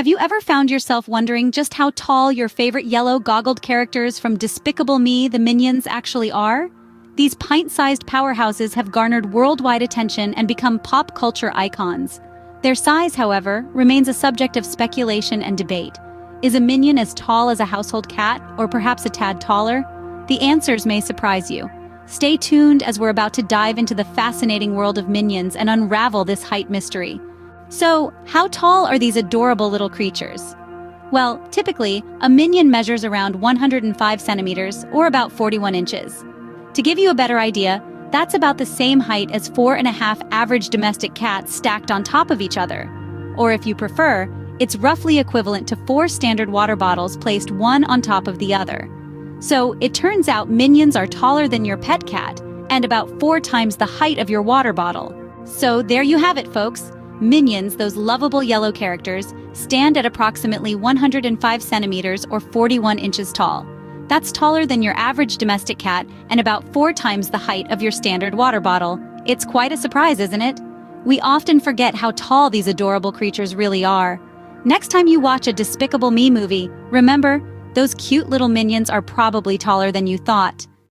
Have you ever found yourself wondering just how tall your favorite yellow goggled characters from Despicable Me, the Minions, actually are? These pint-sized powerhouses have garnered worldwide attention and become pop culture icons. Their size, however, remains a subject of speculation and debate. Is a minion as tall as a household cat, or perhaps a tad taller? The answers may surprise you. Stay tuned as we're about to dive into the fascinating world of minions and unravel this height mystery. So, how tall are these adorable little creatures? Well, typically, a minion measures around 105 centimeters, or about 41 inches. To give you a better idea, that's about the same height as four and a half average domestic cats stacked on top of each other. Or if you prefer, it's roughly equivalent to four standard water bottles placed one on top of the other. So it turns out minions are taller than your pet cat and about four times the height of your water bottle. So there you have it, folks. Minions, those lovable yellow characters, stand at approximately 105 centimeters or 41 inches tall. That's taller than your average domestic cat and about four times the height of your standard water bottle. It's quite a surprise, isn't it? We often forget how tall these adorable creatures really are. Next time you watch a Despicable Me movie, remember, those cute little minions are probably taller than you thought.